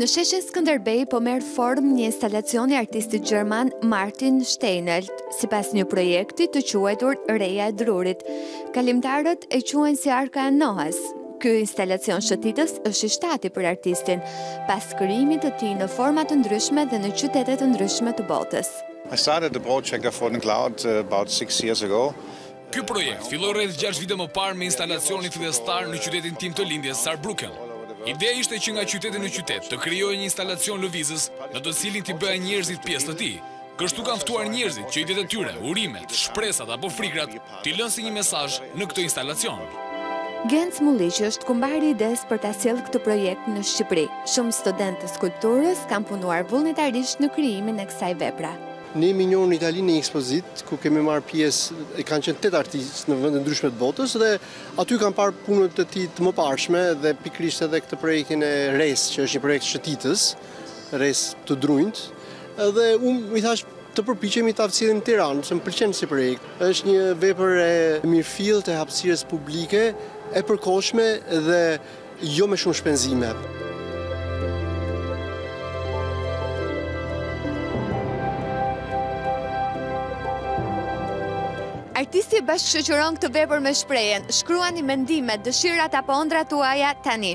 Në sheshin Skënderbej po merr formë një instalacion i artistit gjerman Martin Steinert, sipas një projekti të quajtur Reja e Drurit. Kalimtarët e quajnë si Arka e Noes. Ky instalacion shëtitës është i shtati për artistin, pas krijimit të tij në forma të ndryshme dhe në qytete të ndryshme të botës. I started the boat checker for the cloud uh, about six years ago. Ky projekt filloi rreth 6 vite më parë me instalacionin fillestar në qytetin tim të lindjes Saarbrücken. Ideja ishte që nga qyteti në qytet të krijohej një instalacion lëvizës në të cilin të bëhen njerëzit pjesë të tij. Kështu kam ftuar njerëzit që idetë e tyre, urimet, shpresat apo frikrat t'i lënë si një mesazh në këtë instalacion. Genc Mulliqi është kumbari i idesë për ta sjellë këtë projekt në Shqipëri. Shumë studentë të skulpturës kanë punuar vullnetarisht në krijimin e kësaj vepre. Ne jemi njohur në Itali në një ekspozitë ku kemi marrë pjesë, e kanë qenë tetë artistë në vende të ndryshme të botës dhe aty kam parë punët e tij të mëparshme dhe pikërisht edhe këtë projektin e Resë, që është një projekt shëtitës, Resë së drunjtë. Dhe unë i thashë Të përpiqemi ta sjellim në Tiranë, se më pëlqen si projekt. Është një vepër e mirëfilltë e hapësirës publike, e përkohshme dhe jo me shumë shpenzime. Artisti e bashkëshoqëron këtë vepër me shprehjen, Shkruani mendimet, dëshirat apo ëndrrat tuaja tani.